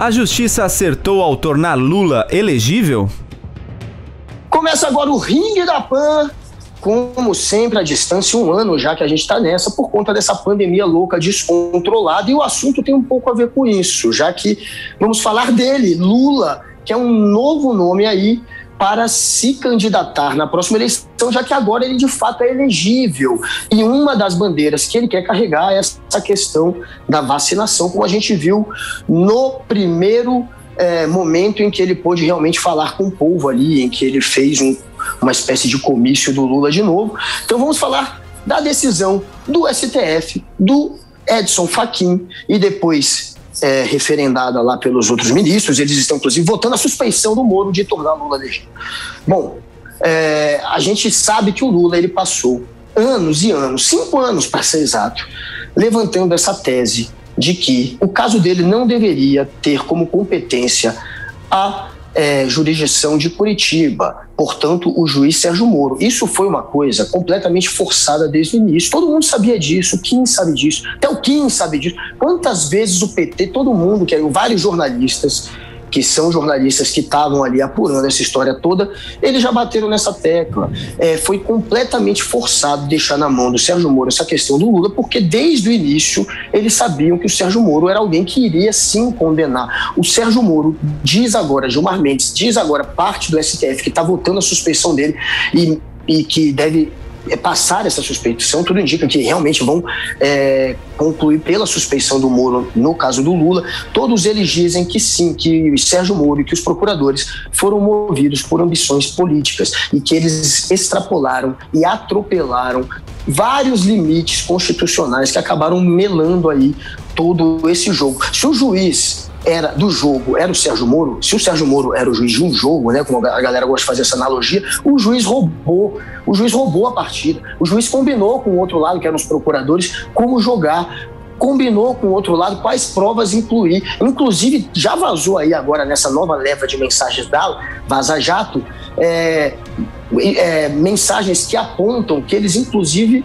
A justiça acertou ao tornar Lula elegível? Começa agora o ringue da PAN. Como sempre, a distância, um ano já que a gente está nessa, por conta dessa pandemia louca, descontrolada, e o assunto tem um pouco a ver com isso, já que vamos falar dele, Lula, que é um novo nome aí para se candidatar na próxima eleição, já que agora ele de fato é elegível. E uma das bandeiras que ele quer carregar é essa questão da vacinação, como a gente viu no primeiro é, momento em que ele pôde realmente falar com o povo ali, em que ele fez um, uma espécie de comício do Lula de novo. Então vamos falar da decisão do STF, do Edson Fachin e depois é, referendada lá pelos outros ministros, eles estão inclusive votando a suspeição do Moro de tornar Lula legítimo. Bom, é, a gente sabe que o Lula ele passou anos e anos, cinco anos para ser exato, levantando essa tese de que o caso dele não deveria ter como competência a é, jurisdição de Curitiba, portanto, o juiz Sérgio Moro. Isso foi uma coisa completamente forçada desde o início. Todo mundo sabia disso, o Kim sabe disso, até o Kim sabe disso. Quantas vezes o PT, todo mundo, que vários jornalistas, que são jornalistas que estavam ali apurando essa história toda, eles já bateram nessa tecla. É, foi completamente forçado deixar na mão do Sérgio Moro essa questão do Lula, porque desde o início eles sabiam que o Sérgio Moro era alguém que iria sim condenar. O Sérgio Moro diz agora, Gilmar Mendes, diz agora parte do STF que está votando a suspeição dele e, e que deve passar essa suspeição, tudo indica que realmente vão é, concluir pela suspeição do Moro no caso do Lula. Todos eles dizem que sim, que o Sérgio Moro e que os procuradores foram movidos por ambições políticas e que eles extrapolaram e atropelaram vários limites constitucionais que acabaram melando aí todo esse jogo. Se o juiz era do jogo era o Sérgio Moro, se o Sérgio Moro era o juiz de um jogo, né, como a galera gosta de fazer essa analogia, o juiz roubou, o juiz roubou a partida. O juiz combinou com o outro lado, que eram os procuradores, como jogar, combinou com o outro lado quais provas incluir. Inclusive, já vazou aí agora nessa nova leva de mensagens da Vaza Jato, é, é, mensagens que apontam que eles, inclusive,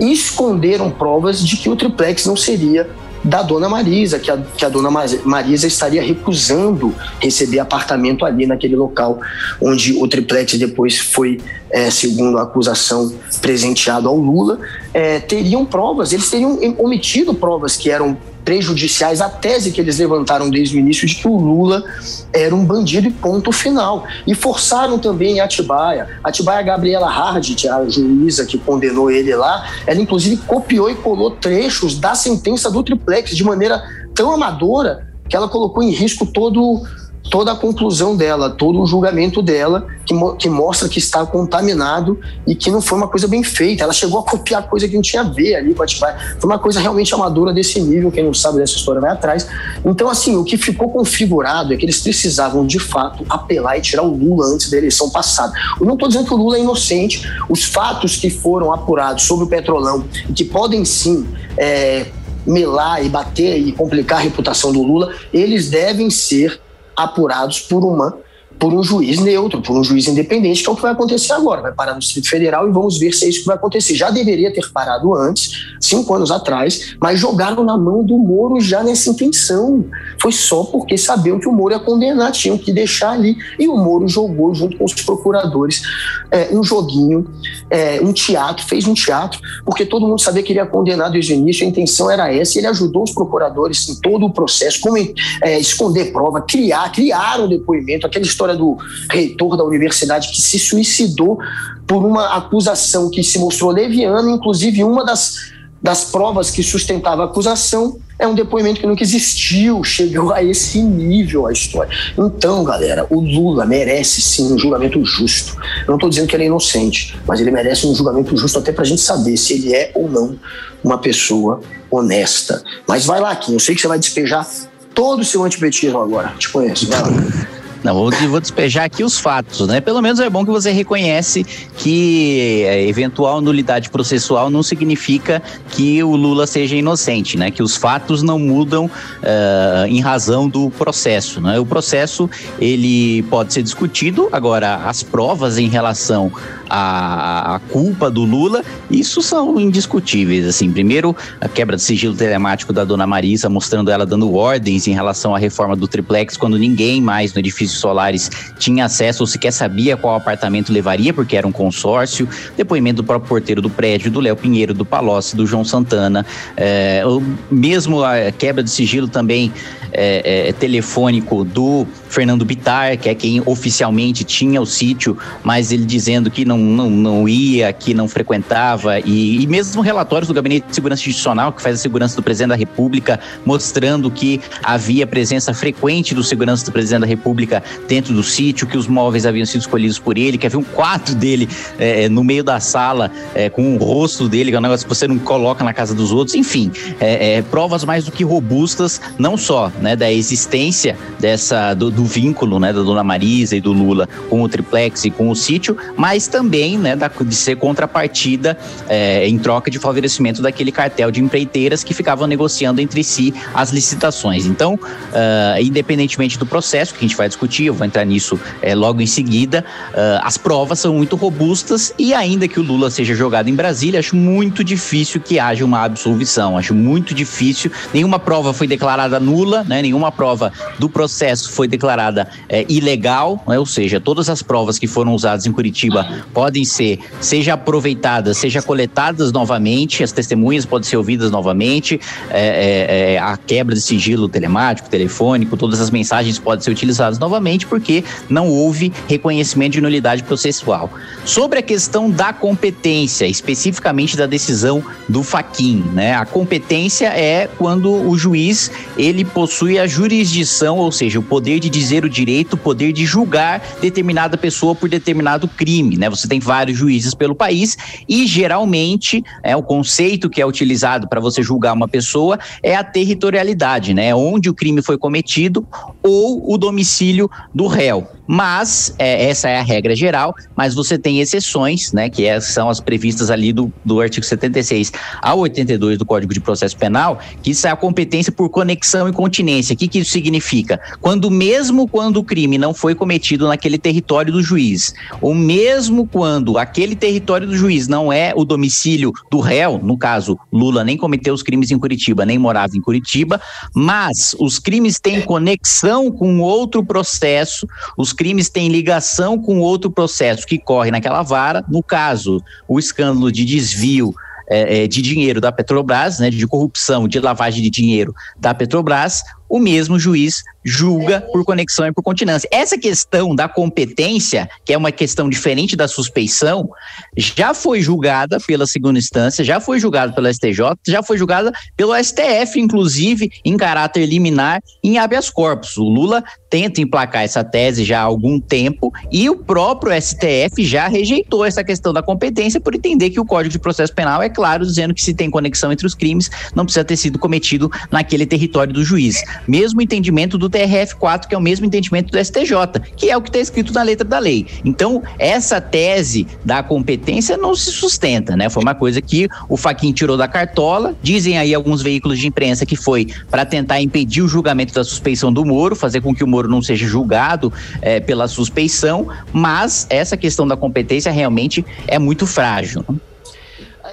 esconderam provas de que o triplex não seria da dona Marisa, que a, que a dona Marisa estaria recusando receber apartamento ali naquele local onde o triplex depois foi, é, segundo a acusação, presenteado ao Lula. É, teriam provas, eles teriam omitido provas que eram prejudiciais à tese que eles levantaram desde o início de que o Lula era um bandido e ponto final. E forçaram também Atibaia. Atibaia Gabriela Hardt, a juíza que condenou ele lá, ela inclusive copiou e colou trechos da sentença do triplex de maneira tão amadora que ela colocou em risco todo toda a conclusão dela, todo o julgamento dela, que, mo que mostra que está contaminado e que não foi uma coisa bem feita. Ela chegou a copiar coisa que não tinha a ver ali com a Atibaia. Foi uma coisa realmente amadora desse nível, quem não sabe dessa história vai atrás. Então, assim, o que ficou configurado é que eles precisavam, de fato, apelar e tirar o Lula antes da eleição passada. Eu não estou dizendo que o Lula é inocente. Os fatos que foram apurados sobre o Petrolão que podem sim... É, melar e bater e complicar a reputação do Lula, eles devem ser apurados por uma por um juiz neutro, por um juiz independente, que é o que vai acontecer agora. Vai parar no Distrito Federal e vamos ver se é isso que vai acontecer. Já deveria ter parado antes, cinco anos atrás, mas jogaram na mão do Moro já nessa intenção. Foi só porque sabiam que o Moro ia condenar, tinham que deixar ali. E o Moro jogou junto com os procuradores é, um joguinho, é, um teatro, fez um teatro, porque todo mundo sabia que ele ia condenar desde o início, a intenção era essa, e ele ajudou os procuradores em todo o processo, como é, esconder prova, criar, criaram um depoimento, aquela história história do reitor da universidade que se suicidou por uma acusação que se mostrou leviana, inclusive uma das, das provas que sustentava a acusação é um depoimento que nunca existiu, chegou a esse nível a história. Então, galera, o Lula merece sim um julgamento justo. Eu não estou dizendo que ele é inocente, mas ele merece um julgamento justo até para a gente saber se ele é ou não uma pessoa honesta. Mas vai lá, Kim, eu sei que você vai despejar todo o seu antipetismo agora. Te conheço, vai lá. Não, vou, vou despejar aqui os fatos, né? Pelo menos é bom que você reconhece que a eventual nulidade processual não significa que o Lula seja inocente, né? Que os fatos não mudam uh, em razão do processo, né? O processo, ele pode ser discutido, agora as provas em relação a, a culpa do Lula, isso são indiscutíveis. Assim, primeiro, a quebra de sigilo telemático da dona Marisa, mostrando ela dando ordens em relação à reforma do triplex, quando ninguém mais no edifício Solares tinha acesso ou sequer sabia qual apartamento levaria, porque era um consórcio. Depoimento do próprio porteiro do prédio, do Léo Pinheiro, do Palocci, do João Santana. É, mesmo a quebra de sigilo também é, é, telefônico do Fernando Bitar, que é quem oficialmente tinha o sítio, mas ele dizendo que não, não, não ia, que não frequentava, e, e mesmo relatórios do Gabinete de Segurança Institucional, que faz a segurança do presidente da República, mostrando que havia presença frequente do segurança do presidente da República dentro do sítio, que os móveis haviam sido escolhidos por ele, que havia um quadro dele é, no meio da sala é, com o rosto dele, que é um negócio que você não coloca na casa dos outros, enfim, é, é provas mais do que robustas, não só né, da existência dessa do, do, vínculo né, da dona Marisa e do Lula com o triplex e com o sítio, mas também né, da, de ser contrapartida é, em troca de favorecimento daquele cartel de empreiteiras que ficavam negociando entre si as licitações. Então, uh, independentemente do processo que a gente vai discutir, eu vou entrar nisso é, logo em seguida, uh, as provas são muito robustas e ainda que o Lula seja jogado em Brasília, acho muito difícil que haja uma absolvição. Acho muito difícil. Nenhuma prova foi declarada nula, né? Nenhuma prova do processo foi declarada é, ilegal, né? ou seja, todas as provas que foram usadas em Curitiba podem ser, seja aproveitadas, seja coletadas novamente, as testemunhas podem ser ouvidas novamente, é, é, é, a quebra de sigilo telemático, telefônico, todas as mensagens podem ser utilizadas novamente, porque não houve reconhecimento de nulidade processual. Sobre a questão da competência, especificamente da decisão do Faquin, né? A competência é quando o juiz ele possui a jurisdição, ou seja, o poder de dizer o direito, o poder de julgar determinada pessoa por determinado crime, né? Você tem vários juízes pelo país e geralmente é o conceito que é utilizado para você julgar uma pessoa é a territorialidade, né? Onde o crime foi cometido ou o domicílio do réu mas é, essa é a regra geral, mas você tem exceções, né, que é, são as previstas ali do, do artigo 76 ao 82 do Código de Processo Penal, que isso é a competência por conexão e continência. O que, que isso significa? Quando mesmo quando o crime não foi cometido naquele território do juiz, ou mesmo quando aquele território do juiz não é o domicílio do réu, no caso, Lula nem cometeu os crimes em Curitiba, nem morava em Curitiba, mas os crimes têm conexão com outro processo, os crimes têm ligação com outro processo que corre naquela vara, no caso, o escândalo de desvio é, é de dinheiro da Petrobras, né, de corrupção, de lavagem de dinheiro da Petrobras, o mesmo juiz julga por conexão e por continência. Essa questão da competência, que é uma questão diferente da suspeição, já foi julgada pela segunda instância, já foi julgada pelo STJ, já foi julgada pelo STF, inclusive, em caráter liminar, em habeas corpus. O Lula tenta emplacar essa tese já há algum tempo e o próprio STF já rejeitou essa questão da competência por entender que o Código de Processo Penal é claro dizendo que se tem conexão entre os crimes, não precisa ter sido cometido naquele território do juiz. Mesmo entendimento do TRF4, que é o mesmo entendimento do STJ, que é o que está escrito na letra da lei. Então, essa tese da competência não se sustenta, né? Foi uma coisa que o Faquin tirou da cartola. Dizem aí alguns veículos de imprensa que foi para tentar impedir o julgamento da suspeição do Moro, fazer com que o Moro não seja julgado é, pela suspeição, mas essa questão da competência realmente é muito frágil.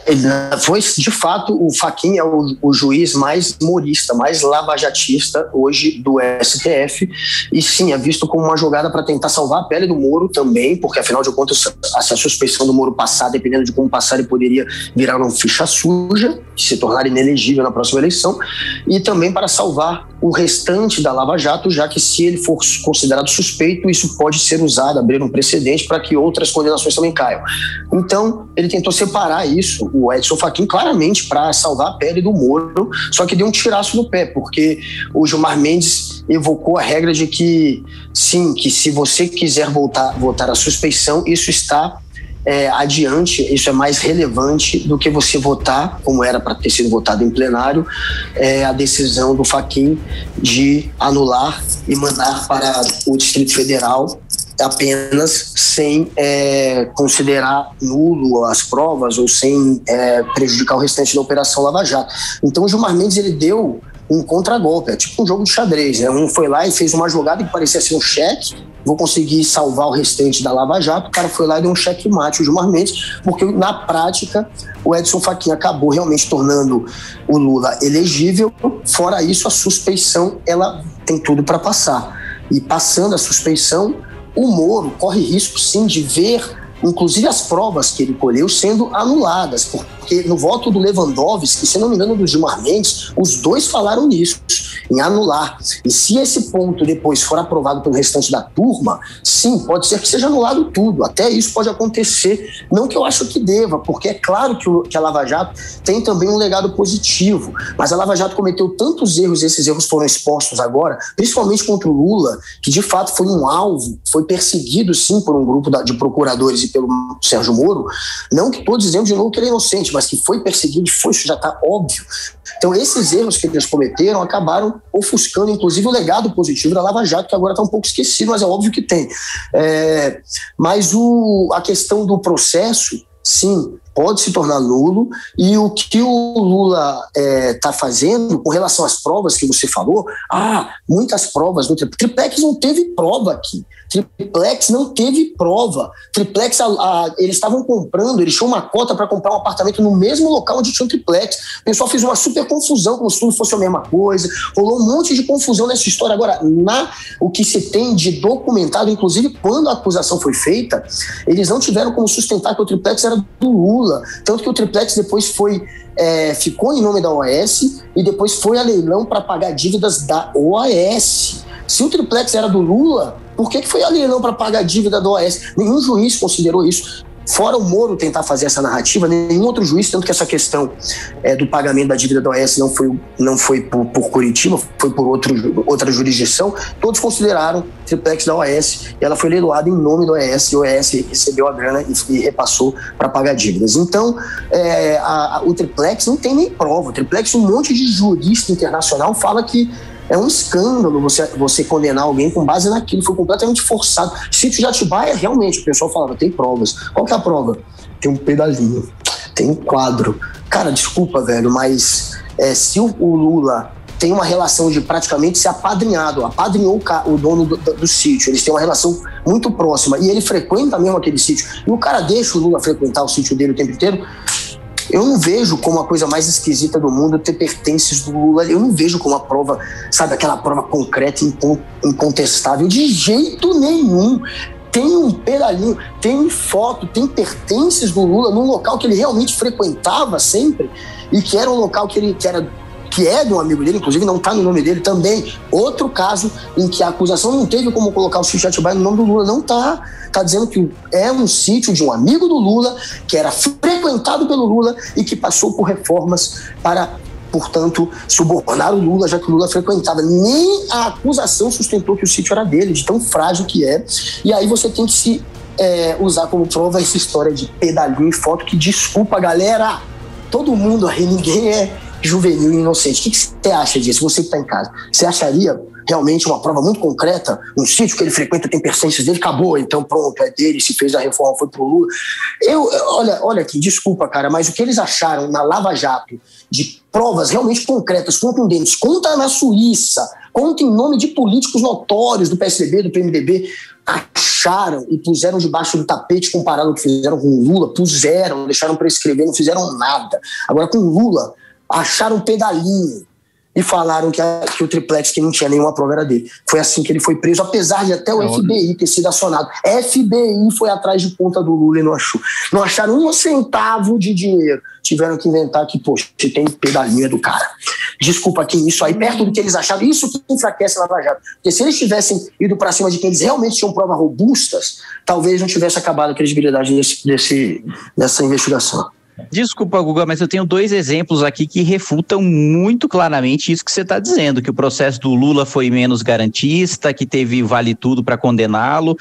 Ele foi de fato o Faquin é o, o, juiz mais morista, mais lavajatista hoje do STF e sim é visto como uma jogada para tentar salvar a pele do Moro também, porque afinal de contas a, a suspeição do Moro passar, dependendo de como passar, ele poderia virar uma ficha suja, se tornar inelegível na próxima eleição e também para salvar o restante da Lava Jato, já que se ele for considerado suspeito, isso pode ser usado, abrir um precedente para que outras condenações também caiam. Então, ele tentou separar isso, o Edson Fachin, claramente para salvar a pele do Moro, só que deu um tiraço no pé, porque o Gilmar Mendes evocou a regra de que, sim, que se você quiser voltar, a suspeição, isso está é, adiante, isso é mais relevante do que você votar, como era para ter sido votado em plenário, é, a decisão do Faquin de anular e mandar para o Distrito Federal apenas sem é, considerar nulo as provas ou sem é, prejudicar o restante da Operação Lava Jato. Então, o Gilmar Mendes ele deu um contragolpe, é tipo um jogo de xadrez. Né? Um foi lá e fez uma jogada que parecia ser um cheque, vou conseguir salvar o restante da Lava Jato. O cara foi lá e deu um cheque mate, o Gilmar Mendes, porque na prática o Edson Fachin acabou realmente tornando o Lula elegível. Fora isso, a suspeição ela tem tudo para passar. E passando a suspeição, o Moro corre risco sim de ver inclusive as provas que ele colheu sendo anuladas, porque no voto do Lewandowski, se não me engano, do Gilmar Mendes, os dois falaram nisso, em anular. E se esse ponto depois for aprovado pelo restante da turma, sim, pode ser que seja anulado tudo. Até isso pode acontecer. Não que eu acho que deva, porque é claro que, o, que a Lava Jato tem também um legado positivo, mas a Lava Jato cometeu tantos erros, e esses erros foram expostos agora, principalmente contra o Lula, que de fato foi um alvo, foi perseguido sim por um grupo de procuradores pelo Sérgio Moro, não que estou dizendo de novo que ele é inocente, mas que foi perseguido, foi, isso já está óbvio. Então, esses erros que eles cometeram acabaram ofuscando, inclusive, o legado positivo da Lava Jato, que agora está um pouco esquecido, mas é óbvio que tem. É, mas o, a questão do processo, sim, pode se tornar nulo e o que o Lula está é, tá fazendo com relação às provas que você falou, ah, muitas provas no Triplex não teve prova aqui. Triplex não teve prova. Triplex, a, a, eles estavam comprando, eles tinham uma cota para comprar um apartamento no mesmo local onde tinha um triplex. O pessoal fez uma super confusão, como se tudo fosse a mesma coisa. Rolou um monte de confusão nessa história. Agora, na, o que se tem de documentado, inclusive quando a acusação foi feita, eles não tiveram como sustentar que o triplex era do Lula. Tanto que o triplex depois foi é, ficou em nome da OAS e depois foi a leilão para pagar dívidas da OAS. Se o triplex era do Lula, por que, que foi a leilão para pagar a dívida da OAS? Nenhum juiz considerou isso. Fora o Moro tentar fazer essa narrativa, nenhum outro juiz, tanto que essa questão é, do pagamento da dívida da OAS não foi, não foi por, por Curitiba, foi por outro, outra jurisdição, todos consideraram triplex da OAS e ela foi leiloada em nome da OAS e a OAS recebeu a grana e, e repassou para pagar dívidas. Então, é, a, a, o triplex não tem nem prova. O triplex, um monte de jurista internacional fala que é um escândalo você, você condenar alguém com base naquilo, foi completamente forçado. Sítio de Atibaia, realmente, o pessoal falava, tem provas. Qual que é a prova? Tem um pedalinho, tem um quadro. Cara, desculpa, velho, mas é, se o, o Lula tem uma relação de praticamente ser apadrinhado, apadrinhou o, o dono do, do, do, sítio, eles têm uma relação muito próxima, e ele frequenta mesmo aquele sítio, e o cara deixa o Lula frequentar o sítio dele o tempo inteiro, eu não vejo como a coisa mais esquisita do mundo ter pertences do Lula. Eu não vejo como a prova, sabe, aquela prova concreta, incontestável, de jeito nenhum. Tem um pedalinho, tem foto, tem pertences do Lula num local que ele realmente frequentava sempre e que era um local que ele que era que é de um amigo dele, inclusive não está no nome dele também. Outro caso em que a acusação não teve como colocar o sítio de Atibaia no nome do Lula, não está. Está dizendo que é um sítio de um amigo do Lula, que era frequentado pelo Lula e que passou por reformas para portanto, subornar o Lula, já que o Lula frequentava. Nem a acusação sustentou que o sítio era dele, de tão frágil que é. E aí você tem que se é, usar como prova essa história de pedalinho e foto, que desculpa, galera, todo mundo aí, ninguém é juvenil e inocente. O que, você acha disso? Você que está em casa. Você acharia realmente uma prova muito concreta? Um sítio que ele frequenta tem pertences dele, acabou, então pronto, é dele, se fez a reforma, foi pro Lula. Eu, olha, olha aqui, desculpa, cara, mas o que eles acharam na Lava Jato de provas realmente concretas, contundentes, conta na Suíça, conta em nome de políticos notórios do PSDB, do PMDB, acharam e puseram debaixo do tapete comparado ao que fizeram com o Lula, puseram, deixaram para escrever, não fizeram nada. Agora com o Lula, acharam um pedalinho e falaram que, a, que, o triplex que não tinha nenhuma prova era dele. Foi assim que ele foi preso, apesar de até o é FBI ter sido acionado. FBI foi atrás de ponta do Lula e não achou. Não acharam um centavo de dinheiro. Tiveram que inventar que, poxa, tem pedalinho do cara. Desculpa aqui, isso aí, perto do que eles acharam, isso que enfraquece a Lava Jato. Porque se eles tivessem ido para cima de quem eles realmente tinham provas robustas, talvez não tivesse acabado a credibilidade desse, desse, dessa investigação. Desculpa, Guga, mas eu tenho dois exemplos aqui que refutam muito claramente isso que você está dizendo: que o processo do Lula foi menos garantista, que teve vale tudo para condená-lo.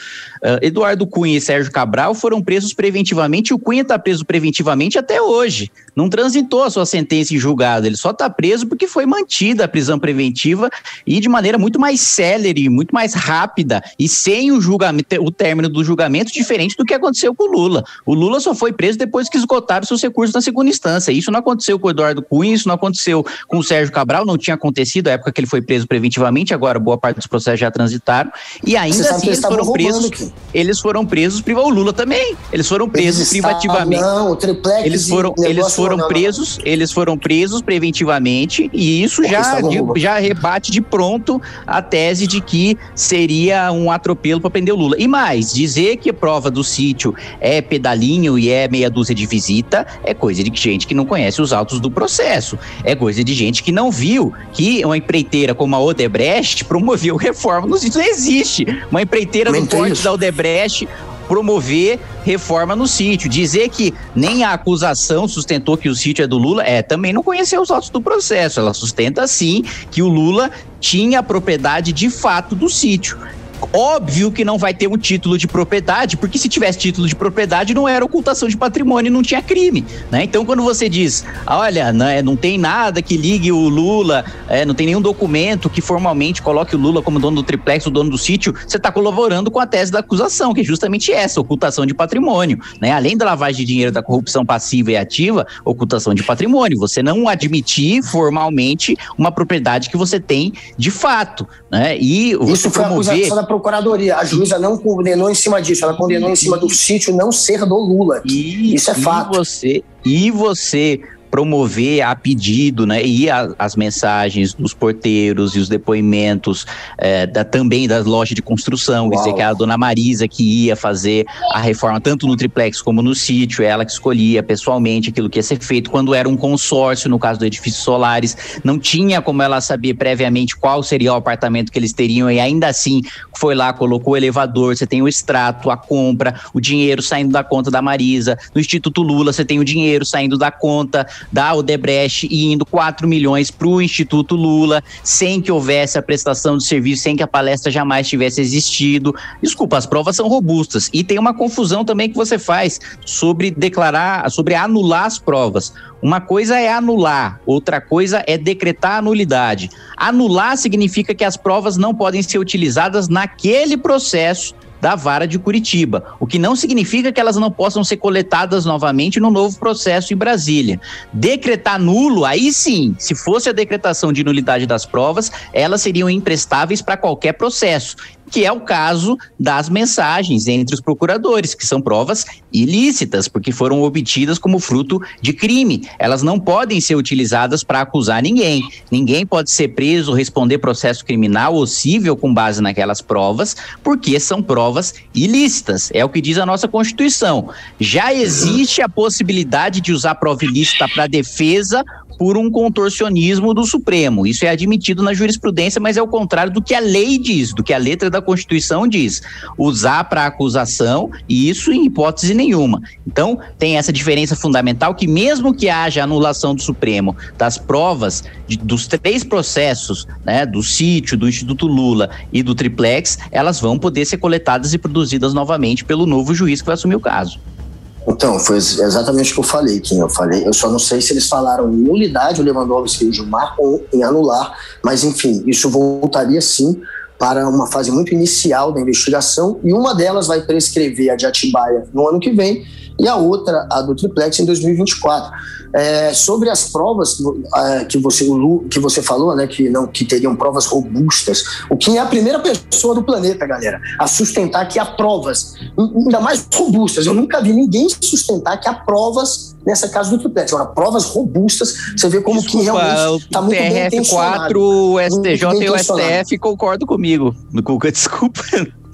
Uh, Eduardo Cunha e Sérgio Cabral foram presos preventivamente e o Cunha está preso preventivamente até hoje. Não transitou a sua sentença em julgado, ele só está preso porque foi mantida a prisão preventiva e de maneira muito mais célere, muito mais rápida e sem o julgamento, o término do julgamento diferente do que aconteceu com o Lula. O Lula só foi preso depois que esgotaram seu recursos na segunda instância. Isso não aconteceu com o Eduardo Cunha, isso não aconteceu com o Sérgio Cabral, não tinha acontecido, a época que ele foi preso preventivamente, agora boa parte dos processos já transitaram, e ainda assim eles foram presos, aqui. eles foram presos, o Lula também, eles foram presos eles privativamente. não, o triplex eles foram, eles foram não, presos, não, não. eles foram presos preventivamente, e isso já, de, já rebate de pronto a tese de que seria um atropelo para prender o Lula. E mais, dizer que a prova do sítio é pedalinho e é meia dúzia de visita é coisa de gente que não conhece os autos do processo. É coisa de gente que não viu que uma empreiteira como a Odebrecht promoveu reforma no sítio. Não existe uma empreiteira do porte da Odebrecht promover reforma no sítio. Dizer que nem a acusação sustentou que o sítio é do Lula, é, também não conheceu os autos do processo. Ela sustenta sim que o Lula tinha a propriedade de fato do sítio. Óbvio que não vai ter um título de propriedade, porque se tivesse título de propriedade não era ocultação de patrimônio, não tinha crime, né? Então quando você diz, olha, né, não tem nada que ligue o Lula, é, não tem nenhum documento que formalmente coloque o Lula como dono do triplex, o dono do sítio, você está colaborando com a tese da acusação, que é justamente essa, ocultação de patrimônio, né? Além da lavagem de dinheiro, da corrupção passiva e ativa, ocultação de patrimônio, você não admitir formalmente uma propriedade que você tem de fato, né? E Isso foi promover... a acusação da procuradoria. A juíza não condenou em cima disso, ela condenou em cima do sítio não ser do Lula. E, Isso é fato. Você, e você promover a pedido, né, e a, as mensagens dos porteiros e os depoimentos é, da, também das lojas de construção, dizer que a dona Marisa que ia fazer a reforma tanto no triplex como no sítio, ela que escolhia pessoalmente aquilo que ia ser feito, quando era um consórcio, no caso do edifício Solares, não tinha como ela saber previamente qual seria o apartamento que eles teriam e ainda assim foi lá, colocou o elevador, você tem o extrato, a compra, o dinheiro saindo da conta da Marisa, no Instituto Lula você tem o dinheiro saindo da conta da Odebrecht e indo 4 milhões para o Instituto Lula, sem que houvesse a prestação de serviço, sem que a palestra jamais tivesse existido. Desculpa, as provas são robustas. E tem uma confusão também que você faz sobre declarar, sobre anular as provas. Uma coisa é anular, outra coisa é decretar a nulidade. Anular significa que as provas não podem ser utilizadas naquele processo da vara de Curitiba, o que não significa que elas não possam ser coletadas novamente no novo processo em Brasília. Decretar nulo, aí sim, se fosse a decretação de nulidade das provas, elas seriam imprestáveis para qualquer processo que é o caso das mensagens entre os procuradores, que são provas ilícitas, porque foram obtidas como fruto de crime. Elas não podem ser utilizadas para acusar ninguém. Ninguém pode ser preso, responder processo criminal ou civil com base naquelas provas, porque são provas ilícitas. É o que diz a nossa Constituição. Já existe a possibilidade de usar prova ilícita para defesa por um contorcionismo do Supremo. Isso é admitido na jurisprudência, mas é o contrário do que a lei diz, do que a letra da Constituição diz. Usar para acusação, e isso em hipótese nenhuma. Então, tem essa diferença fundamental que, mesmo que haja anulação do Supremo das provas de, dos três processos, né, do sítio, do Instituto Lula e do triplex, elas vão poder ser coletadas e produzidas novamente pelo novo juiz que vai assumir o caso. Então, foi exatamente o que eu falei, Kim. Eu falei, eu só não sei se eles falaram em nulidade, o Lewandowski e o Gilmar, ou em anular, mas enfim, isso voltaria sim para uma fase muito inicial da investigação e uma delas vai prescrever a de Atibaia no ano que vem e a outra, a do triplex, em 2024. É, sobre as provas é, que, você, que você falou, né, que, não, que teriam provas robustas, o Kim é a primeira pessoa do planeta, galera, a sustentar que há provas, ainda mais robustas. Eu nunca vi ninguém sustentar que há provas nessa casa do triplex. Agora, provas robustas, você vê como Desculpa, que realmente está muito bem intencionado. o STJ e o STF concordam comigo. Desculpa.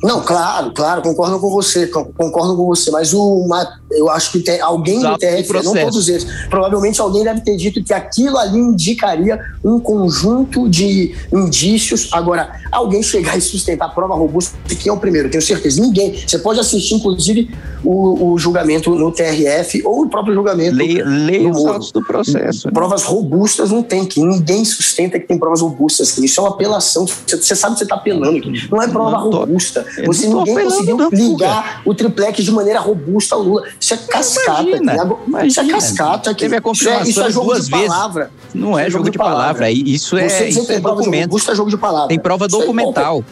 Não, claro, claro, concordo com você, concordo com você, mas o, uma, eu acho que tem alguém do TRF, não todos eles, provavelmente alguém deve ter dito que aquilo ali indicaria um conjunto de indícios. Agora, alguém chegar e sustentar a prova robusta, quem é o primeiro? Tenho certeza, ninguém. Você pode assistir, inclusive, o, o julgamento no TRF ou o próprio julgamento. Leia, leia os autos do processo. Né? Provas robustas não tem, que ninguém sustenta que tem provas robustas. Isso é uma apelação. Você, você sabe que você está apelando. Não é prova não, robusta. Você ninguém conseguiu ligar o triplex de maneira robusta ao Lula. Isso é cascata. Imagina, imagina. Isso é cascata. Teve a confirmação isso é, isso é jogo duas de palavra. Vezes. Não é, é jogo, de palavra. palavra. Isso é, Você isso é documento. Robusta é jogo de palavra. Tem prova documental.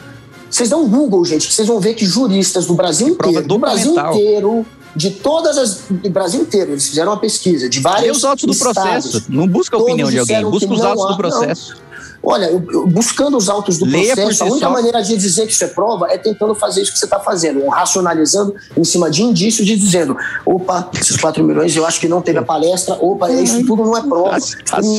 Vocês dão um Google, gente, que vocês vão ver que juristas do Brasil inteiro, do Brasil inteiro, de todas as. do Brasil inteiro, eles fizeram uma pesquisa de vários. E os autos do estados, processo. Não busca a opinião de alguém, busca os autos há, do processo. Não. Olha, eu, eu, buscando os autos do Leia processo, a única só. maneira de dizer que isso é prova é tentando fazer isso que você está fazendo, racionalizando em cima de indícios de dizendo, opa, esses 4 milhões eu acho que não teve a palestra, opa, isso tudo não é prova.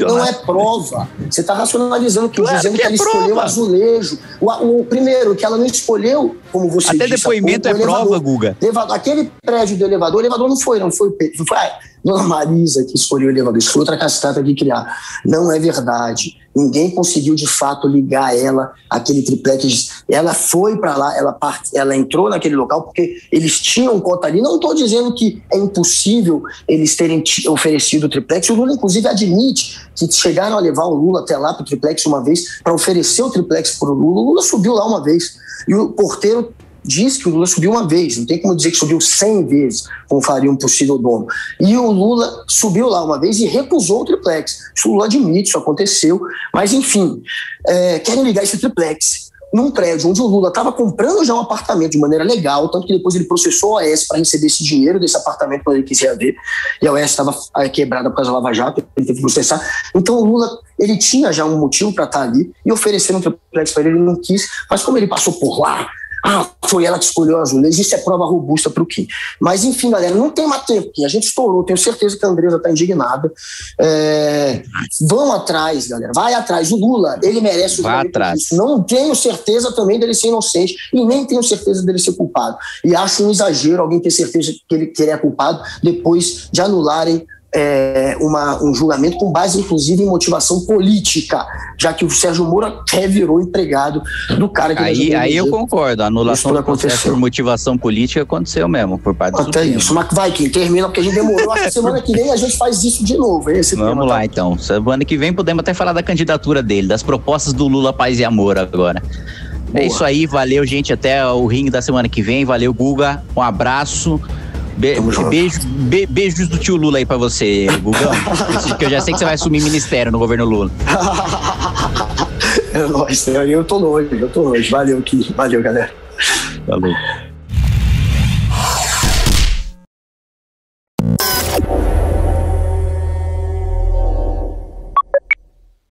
Não é prova. Você está racionalizando que claro dizendo que, que ela é escolheu azulejo. O, o, primeiro, que ela não escolheu, como você Até disse. Até depoimento pouco, é elevador, prova, Guga. Elevador, aquele prédio do elevador, o elevador não foi, não foi, não foi. Ah, Dona Marisa que escolheu o elevador, isso foi outra castrata de criar. Não é verdade. Ninguém conseguiu de fato ligar ela aquele triplex. Ela foi para lá, ela, part... ela entrou naquele local porque eles tinham conta ali. Não estou dizendo que é impossível eles terem oferecido o triplex. O Lula, inclusive, admite que chegaram a levar o Lula até lá para o triplex uma vez para oferecer o triplex para o Lula. O Lula subiu lá uma vez e o porteiro diz que o Lula subiu uma vez, não tem como dizer que subiu 100 vezes, como faria um possível dono. E o Lula subiu lá uma vez e recusou o triplex. Isso o Lula admite, isso aconteceu, mas enfim, é, querem ligar esse triplex num prédio onde o Lula estava comprando já um apartamento de maneira legal, tanto que depois ele processou a OAS para receber esse dinheiro desse apartamento quando ele quis reaver, e a OAS estava é, quebrada por causa da Lava Jato, ele teve que processar. Então o Lula ele tinha já um motivo para estar tá ali e ofereceram um triplex para ele, ele não quis, mas como ele passou por lá, ah, foi ela que escolheu as azulejos, isso é prova robusta para o Kim. Mas, enfim, galera, não tem mais tempo, a gente estourou, tenho certeza que a Andresa está indignada. É, vão atrás, galera, vai atrás. O Lula, ele merece o Vai atrás. Isso. Não tenho certeza também dele ser inocente e nem tenho certeza dele ser culpado. E acho um exagero alguém ter certeza que ele, que ele é culpado depois de anularem é, uma, um julgamento com base, inclusive, em motivação política, já que o Sérgio Moro até virou empregado do cara que Aí, aí eu concordo, a anulação do processo por motivação política aconteceu mesmo, por parte do Até isso, mas vai, que termina, porque a gente demorou. Acho que semana que vem a gente faz isso de novo. Esse Vamos tema, lá, tá? então. Semana que vem podemos até falar da candidatura dele, das propostas do Lula Paz e Amor agora. É Boa. É isso aí, valeu, gente. Até o ringue da semana que vem. Valeu, Guga. Um abraço. Be beijo, be beijos do tio Lula aí pra você, Gugão. que eu já sei que você vai assumir ministério no governo Lula. é nóis, eu tô longe, eu tô longe. Valeu, Ki. Valeu, galera. Falou.